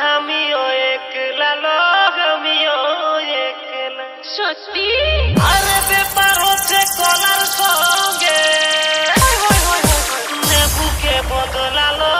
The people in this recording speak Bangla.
আমিও একলা লোক আমিও একলা। সত্যি? আর ব্যাপার হচ্ছে কলার সঙ্গে। বুকে বদলালো